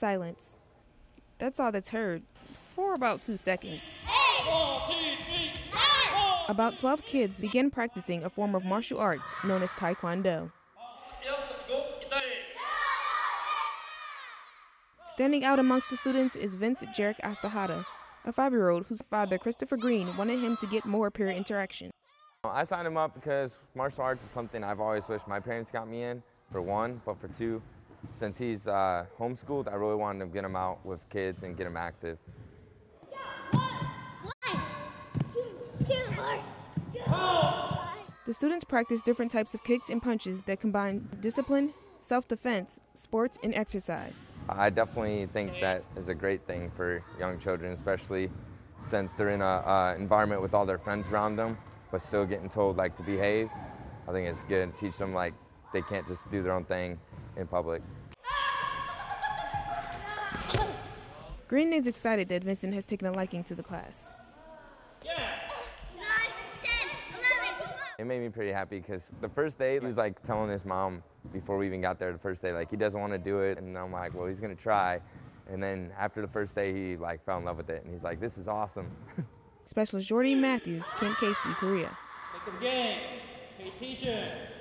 silence. That's all that's heard for about two seconds. About 12 kids begin practicing a form of martial arts known as Taekwondo. Standing out amongst the students is Vince Jarek Astahada, a five year old whose father, Christopher Green, wanted him to get more peer interaction. I signed him up because martial arts is something I've always wished my parents got me in, for one, but for two, since he's uh, homeschooled, I really wanted to get him out with kids and get him active. The students practice different types of kicks and punches that combine discipline, self defense, sports, and exercise. I definitely think that is a great thing for young children, especially since they're in an environment with all their friends around them, but still getting told like to behave. I think it's good to teach them like they can't just do their own thing in public. Green is excited that Vincent has taken a liking to the class. It made me pretty happy because the first day he was like telling his mom before we even got there the first day like he doesn't want to do it and I'm like well he's gonna try and then after the first day he like fell in love with it and he's like this is awesome. Specialist Jordean Matthews, Camp Casey, Korea. Make game. Pay attention.